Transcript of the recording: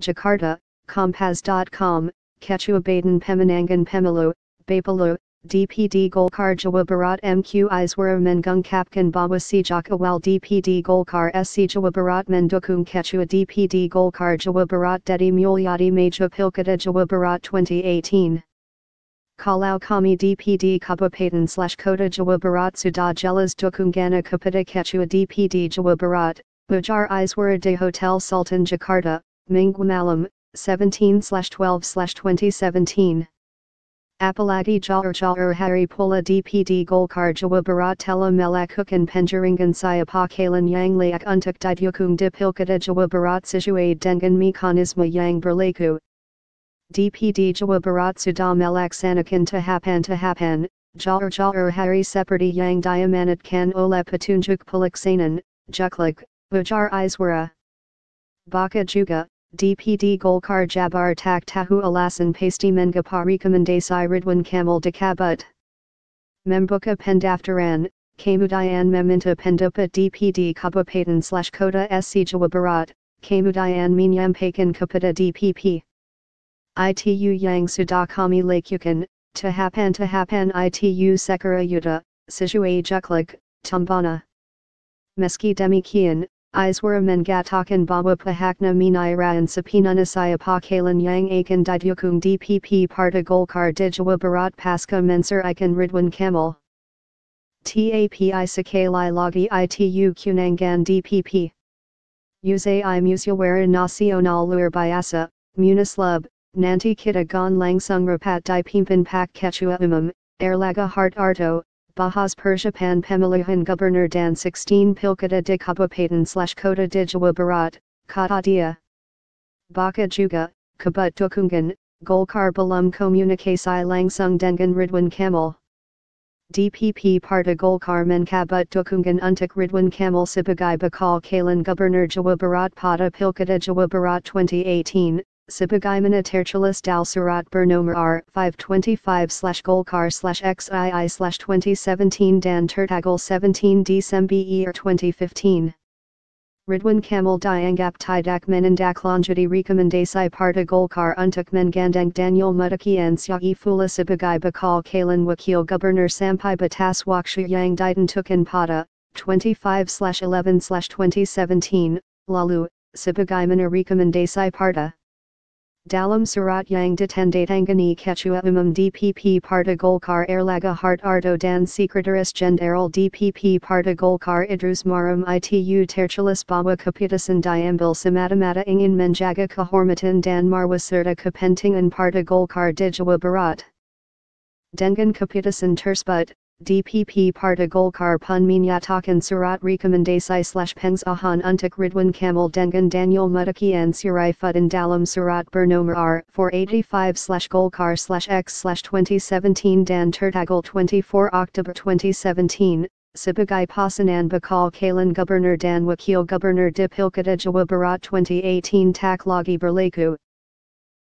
Jakarta, Kompas.com, Kechua Baden Pemenangan Pemilu, Bappilu, DPD Golkar Jawa Barat MQ Iswara Mengung Kapkan Bawa Sejak Awal DPD Golkar SC Jawa Barat Mendukung Kechua DPD Golkar Jawa Barat Dedi Mulyadi Major Pilkada Jawa Barat 2018 Kalau Kami DPD Kabupaten slash Kota Jawa Barat Sudah Jelas Dukungana Kepada Kechua DPD Jawa Barat, Ujar Iswara de Hotel Sultan Jakarta, Minggu Malam, 17 12 2017. Apalagi Jalur Jalur Hari Pula DPD Golkar Jawa Barat Tela Melakukan Penjaringan Saya Pakalan Yang Layak Untuk Didyukung Jawa Barat Situade Dengan Mekanisme Yang Berlaku. DPD Jawa Barat Sudah Melaksanakan Tahapan Tahapan, Jalur Jalur Hari Seperti Yang Diamanat Kan Oleh Petunjuk Pelaksanan, Juklak, Ujar Iswara. Baka Juga, DPD Golkar Jabar Tak Tahu Alasan Pasti Mengapa Rekomendasi Ridwan Kamil Dekabut. Membuka Pendaftaran, Kemudian Meminta Pendapat DPD Kabupaten slash Kota SC Jawa Barat, Kemudian Menyampaikan kepada DPP. ITU Yang Sudah Kami Lakukan, Tahapan Tahapan ITU Sekara Yuda, Situai Juklak, Tumbana. Meski demikian, Iswara mengatakan bahwa pihaknya menyerahkan sepenuhnya pakalan yang akan didukung DPP Partai Golkar di Jawa Barat pasca menceraikan Ridwan Kamil. TAPI sekali lagi ITU kunangan DPP. Usai musyawarah nasional luar biasa, Munaslub, nanti kita gon langsung rapat di pimpin pak ketua umum, Airlangga Hartarto, Bahas Persiapan Pemilihan Gubernur dan 16 Pilkada di Kabupaten slash Kota di Jawa Barat, Kata dia. Baka juga, Kabut Dukungan, Golkar Belum Komunikasi Langsung Dengan Ridwan Kamil. DPP Partai Golkar Menkabut Dukungan Untuk Ridwan Kamil Sebagai Bakal Kalan Gubernur Jawa Barat pada Pilkada Jawa Barat 2018, Sebagaimana tertulis dal surat bernomor R 525 slash Golkar slash XII slash 2017 dan tertanggal 17 Desember 2015. Ridwan Kamil dianggap tidak menindaklanjuti rekomendasi Partai Golkar untuk menggandeng Daniel Mutaqien Syafiuddin sebagai bakal kalan wakil gubernur sampai batas waktu yang ditentukan pada 25-11-2017, lalu, sebagaimana rekomendasi Partai. Dalam surat yang ditendatangani Ketua Umum DPP Partai Golkar Airlangga Hartarto dan Sekretaris Jenderal DPP Parta Golkar Idrus Marham itu tertulis bahwa keputusan diambil semata-mata ingin menjaga kehormatan dan marwah serta kepentingan Parta Golkar di Jawa Barat. Dengan keputusan tersebut, DPP Partai Golkar pun minyatakan surat rekomendasi slash pengsahan untuk Ridwan Kamil dengan Daniel Mutaqien Syafiuddin dalam surat bernomor R 485 slash Golkar slash X slash 2017 dan tertanggal 24 October 2017, sebagai pasangan bakal kalan gubernur dan wakil gubernur di Pilkada Jawa Barat 2018 tak lagi berlaku.